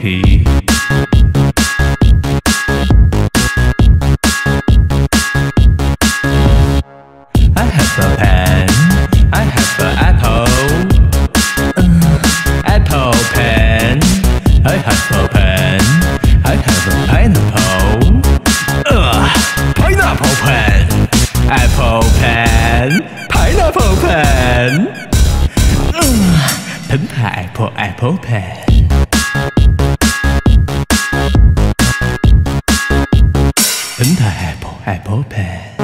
happy. I have a pen. I have an apple. Apple pen. I have a pen. I have a pineapple. Uh, pineapple pen. Apple pen. Pineapple pen. Uh, pen apple apple pen. pen apple apple pen.